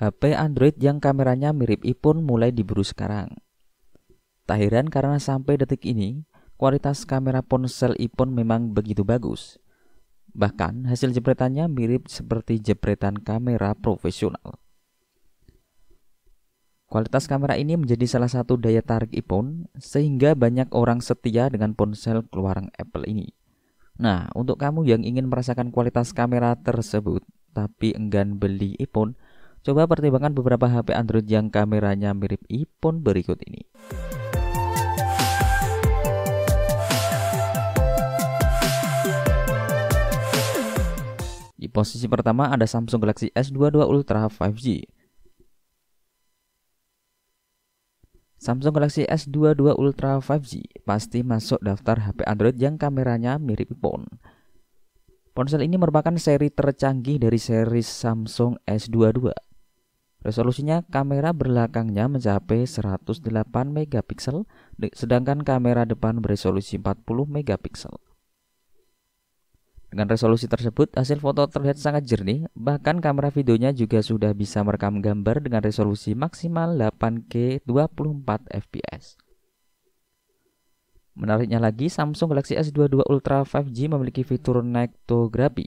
HP Android yang kameranya mirip iPhone mulai diburu sekarang. Tak heran karena sampai detik ini, kualitas kamera ponsel iPhone memang begitu bagus. Bahkan hasil jepretannya mirip seperti jepretan kamera profesional. Kualitas kamera ini menjadi salah satu daya tarik iPhone sehingga banyak orang setia dengan ponsel keluaran Apple ini. Nah, untuk kamu yang ingin merasakan kualitas kamera tersebut tapi enggan beli iPhone, Coba pertimbangkan beberapa HP Android yang kameranya mirip iPhone berikut ini. Di posisi pertama ada Samsung Galaxy S22 Ultra 5G. Samsung Galaxy S22 Ultra 5G pasti masuk daftar HP Android yang kameranya mirip iPhone. Ponsel ini merupakan seri tercanggih dari seri Samsung S22 Resolusinya kamera belakangnya mencapai 108 megapiksel, sedangkan kamera depan beresolusi 40 megapiksel. Dengan resolusi tersebut, hasil foto terlihat sangat jernih, bahkan kamera videonya juga sudah bisa merekam gambar dengan resolusi maksimal 8K 24 fps. Menariknya lagi, Samsung Galaxy S22 Ultra 5G memiliki fitur photography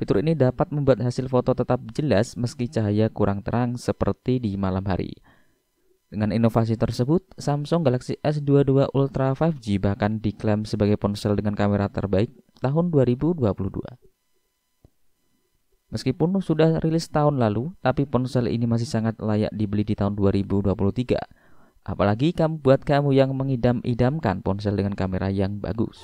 Fitur ini dapat membuat hasil foto tetap jelas meski cahaya kurang terang seperti di malam hari. Dengan inovasi tersebut, Samsung Galaxy S22 Ultra 5G bahkan diklaim sebagai ponsel dengan kamera terbaik tahun 2022. Meskipun sudah rilis tahun lalu, tapi ponsel ini masih sangat layak dibeli di tahun 2023. Apalagi kamu buat kamu yang mengidam-idamkan ponsel dengan kamera yang bagus.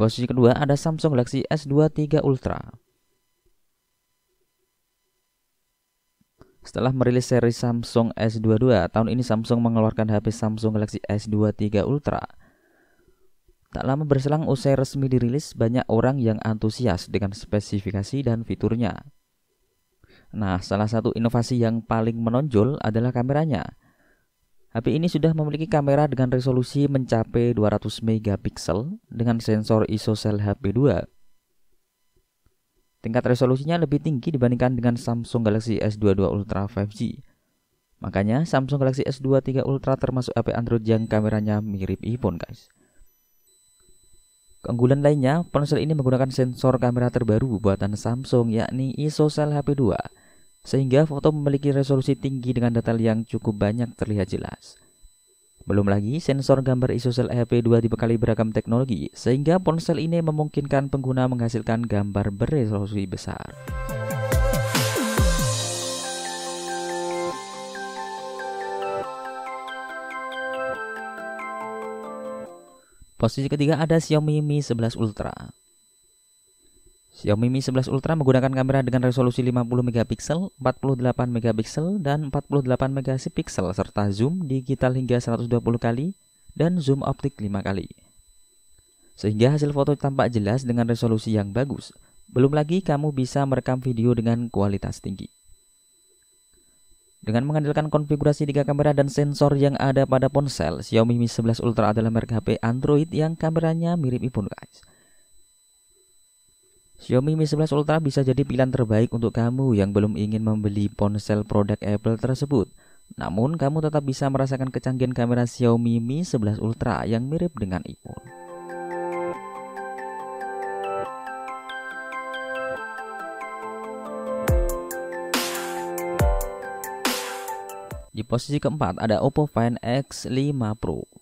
posisi kedua ada Samsung Galaxy S23 Ultra. Setelah merilis seri Samsung S22, tahun ini Samsung mengeluarkan HP Samsung Galaxy S23 Ultra. Tak lama berselang usai resmi dirilis, banyak orang yang antusias dengan spesifikasi dan fiturnya. Nah, salah satu inovasi yang paling menonjol adalah kameranya. HP ini sudah memiliki kamera dengan resolusi mencapai 200 megapiksel dengan sensor ISO-cell HP2. Tingkat resolusinya lebih tinggi dibandingkan dengan Samsung Galaxy S22 Ultra 5G. Makanya Samsung Galaxy S23 Ultra termasuk HP Android yang kameranya mirip iPhone guys. Keunggulan lainnya, ponsel ini menggunakan sensor kamera terbaru buatan Samsung yakni ISO-cell HP2 sehingga foto memiliki resolusi tinggi dengan detail yang cukup banyak terlihat jelas. Belum lagi, sensor gambar ISOCELL HP2 dibekali beragam teknologi, sehingga ponsel ini memungkinkan pengguna menghasilkan gambar beresolusi besar. Posisi ketiga ada Xiaomi Mi 11 Ultra. Xiaomi Mi 11 Ultra menggunakan kamera dengan resolusi 50 megapiksel, 48 megapiksel, dan 48 megapiksel serta zoom digital hingga 120 kali dan zoom optik 5 kali. Sehingga hasil foto tampak jelas dengan resolusi yang bagus. Belum lagi kamu bisa merekam video dengan kualitas tinggi. Dengan mengandalkan konfigurasi tiga kamera dan sensor yang ada pada ponsel, Xiaomi Mi 11 Ultra adalah merek HP Android yang kameranya mirip iPhone guys. Xiaomi Mi 11 Ultra bisa jadi pilihan terbaik untuk kamu yang belum ingin membeli ponsel produk Apple tersebut. Namun, kamu tetap bisa merasakan kecanggihan kamera Xiaomi Mi 11 Ultra yang mirip dengan iPhone. Di posisi keempat ada Oppo Find X5 Pro.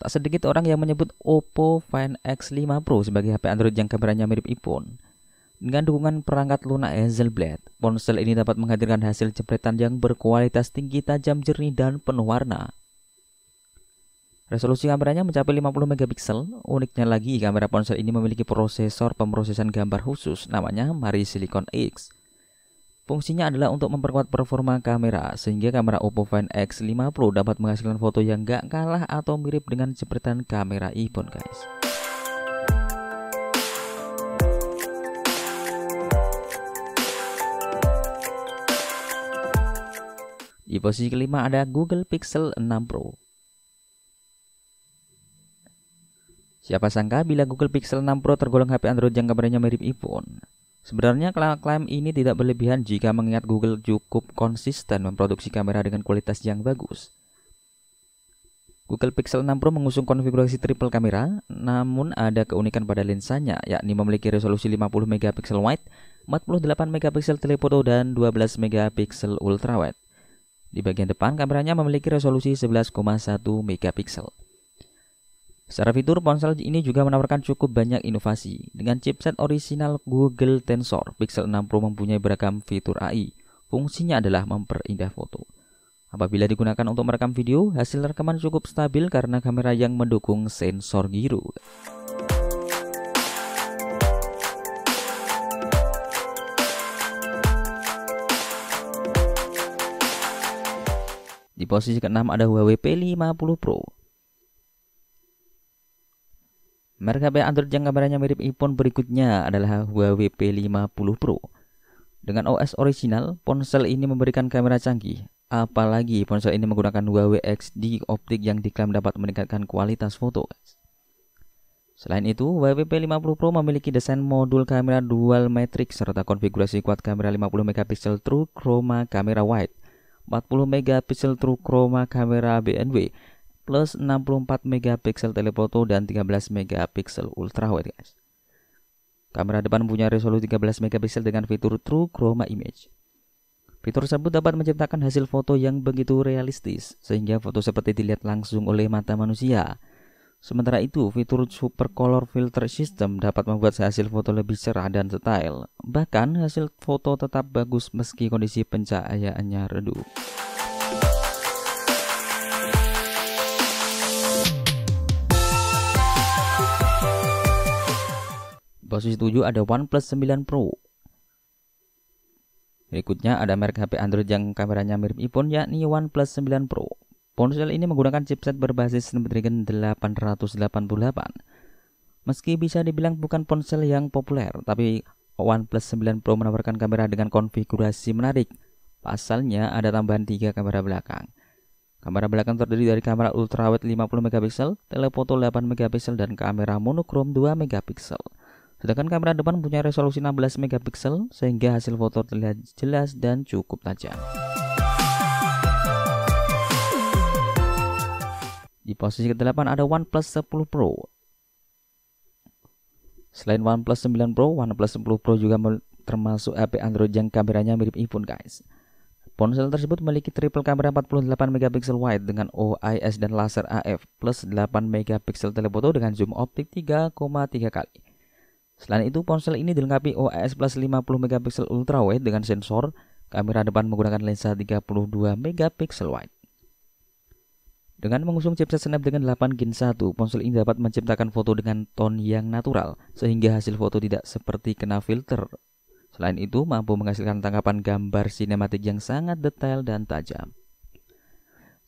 Tak sedikit orang yang menyebut Oppo Find X5 Pro sebagai HP Android yang kameranya mirip iPhone. Dengan dukungan perangkat lunak Hazelblad, ponsel ini dapat menghadirkan hasil jepretan yang berkualitas tinggi, tajam, jernih, dan penuh warna. Resolusi kameranya mencapai 50 megapiksel. Uniknya lagi, kamera ponsel ini memiliki prosesor pemrosesan gambar khusus namanya Mari Silicon X Fungsinya adalah untuk memperkuat performa kamera sehingga kamera Oppo Find X50 dapat menghasilkan foto yang gak kalah atau mirip dengan jepretan kamera iPhone guys. Di posisi kelima ada Google Pixel 6 Pro. Siapa sangka bila Google Pixel 6 Pro tergolong HP Android yang kameranya mirip iPhone. Sebenarnya klaim ini tidak berlebihan jika mengingat Google cukup konsisten memproduksi kamera dengan kualitas yang bagus. Google Pixel 6 Pro mengusung konfigurasi triple kamera, namun ada keunikan pada lensanya, yakni memiliki resolusi 50 megapiksel wide, 48 megapiksel telefoto dan 12 megapiksel ultrawide. Di bagian depan kameranya memiliki resolusi 11,1 megapiksel. Secara fitur, ponsel ini juga menawarkan cukup banyak inovasi. Dengan chipset orisinal Google Tensor, Pixel 6 Pro mempunyai beragam fitur AI. Fungsinya adalah memperindah foto. Apabila digunakan untuk merekam video, hasil rekaman cukup stabil karena kamera yang mendukung sensor giro. Di posisi ke-6 ada Huawei P50 Pro. Merek HP Android yang kameranya mirip iPhone berikutnya adalah Huawei P50 Pro. Dengan OS original, ponsel ini memberikan kamera canggih, Apalagi ponsel ini menggunakan Huawei XD optik yang diklaim dapat meningkatkan kualitas foto. Selain itu, Huawei P50 Pro memiliki desain modul kamera dual matrix serta konfigurasi kuat kamera 50 megapiksel True Chroma kamera wide, 40 megapiksel True Chroma kamera BNW, plus 64 megapiksel telefoto dan 13 megapiksel ultra wide guys. Kamera depan punya resolusi 13 megapiksel dengan fitur True Chroma Image. Fitur tersebut dapat menciptakan hasil foto yang begitu realistis, sehingga foto seperti dilihat langsung oleh mata manusia. Sementara itu, fitur Super Color Filter System dapat membuat hasil foto lebih cerah dan detail. Bahkan, hasil foto tetap bagus meski kondisi pencahayaannya redup. Posisi 7 ada OnePlus 9 Pro. Berikutnya ada merek HP Android yang kameranya mirip iPhone yakni OnePlus 9 Pro. Ponsel ini menggunakan chipset berbasis Snapdragon 888. Meski bisa dibilang bukan ponsel yang populer, tapi OnePlus 9 Pro menawarkan kamera dengan konfigurasi menarik. Pasalnya ada tambahan 3 kamera belakang. Kamera belakang terdiri dari kamera ultrawide 50 megapiksel, telefoto 8 megapiksel dan kamera monokrom 2 megapiksel. Sedangkan kamera depan punya resolusi 16 megapiksel sehingga hasil foto terlihat jelas dan cukup tajam. Di posisi ke-8 ada OnePlus 10 Pro. Selain OnePlus 9 Pro, OnePlus 10 Pro juga termasuk HP Android yang kameranya mirip iPhone guys. Ponsel tersebut memiliki triple kamera 48 megapiksel wide dengan OIS dan laser AF plus 8 megapiksel telefoto dengan zoom optik 3,3 kali. Selain itu, ponsel ini dilengkapi OIS plus 50 megapiksel ultrawide dengan sensor, kamera depan menggunakan lensa 32 megapiksel wide. Dengan mengusung chipset Snapdragon 8 Gen 1, ponsel ini dapat menciptakan foto dengan tone yang natural, sehingga hasil foto tidak seperti kena filter. Selain itu, mampu menghasilkan tangkapan gambar sinematik yang sangat detail dan tajam.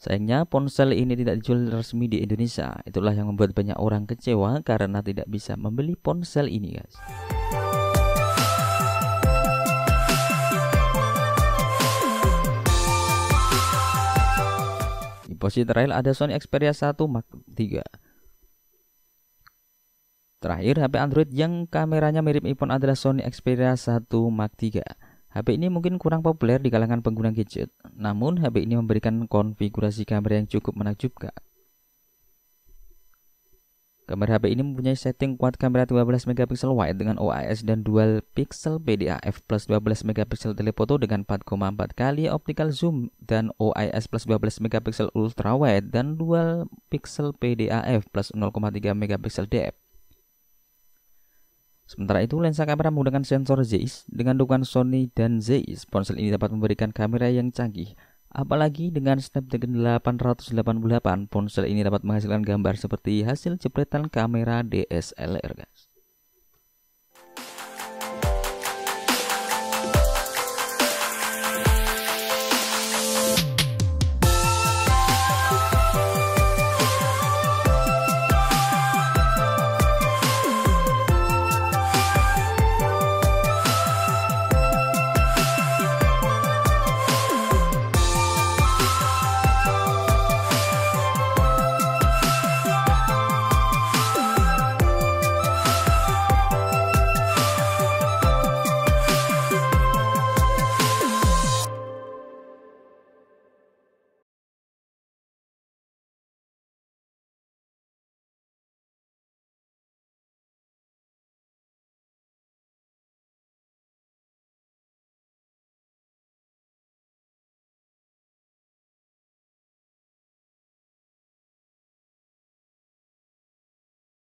Sayangnya ponsel ini tidak dijual resmi di Indonesia. Itulah yang membuat banyak orang kecewa karena tidak bisa membeli ponsel ini, guys. Di posisi terakhir ada Sony Xperia 1 Mark 3. Terakhir, HP Android yang kameranya mirip iPhone adalah Sony Xperia 1 Mark 3. HP ini mungkin kurang populer di kalangan pengguna gadget, namun HP ini memberikan konfigurasi kamera yang cukup menakjubkan. Kamera HP ini mempunyai setting kuat kamera 12 megapiksel wide dengan OIS dan dual pixel PDAF plus 12 megapiksel telefoto dengan 4,4 kali optical zoom dan OIS plus 12 megapiksel ultra wide dan dual pixel PDAF plus 0,3 megapiksel depth. Sementara itu, lensa kamera menggunakan sensor Zeiss dengan dukungan Sony dan Zeiss. Ponsel ini dapat memberikan kamera yang canggih. Apalagi dengan Snapdragon 888, ponsel ini dapat menghasilkan gambar seperti hasil jepretan kamera DSLR.